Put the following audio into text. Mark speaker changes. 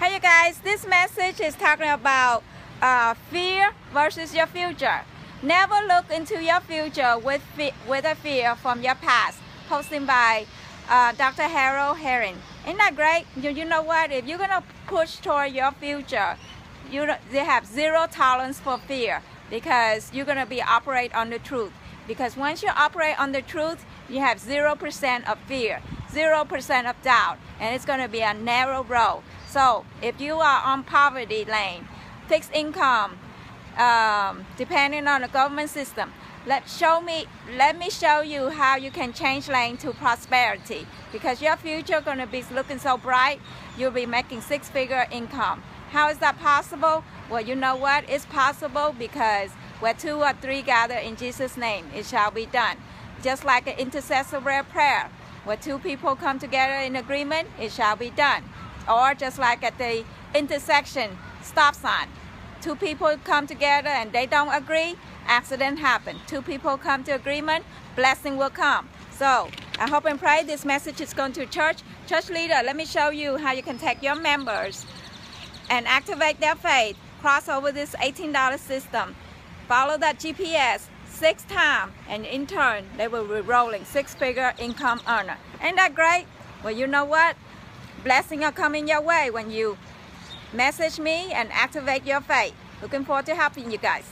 Speaker 1: Hey you guys, this message is talking about uh, fear versus your future. Never look into your future with, with a fear from your past. Posting by uh, Dr. Harold Herring. Isn't that great? You, you know what? If you're gonna push toward your future, you they have zero tolerance for fear because you're gonna be operate on the truth. Because once you operate on the truth, you have zero percent of fear, zero percent of doubt, and it's gonna be a narrow road. So if you are on poverty lane, fixed income, um, depending on the government system, let show me let me show you how you can change lane to prosperity. Because your future gonna be looking so bright you'll be making six-figure income. How is that possible? Well you know what? It's possible because where two or three gather in jesus name it shall be done. Just like an intercessory prayer where two people come together in agreement it shall be done or just like at the intersection stop sign. Two people come together and they don't agree accident happen. Two people come to agreement blessing will come. So i hope and pray this message is going to church. Church leader let me show you how you can take your members and activate their faith. Cross over this $18 system. Follow that gps six times and in turn they will be rolling six figure income earner. Ain't that great? Well you know what Blessing are coming your way when you message me and activate your faith. Looking forward to helping you guys.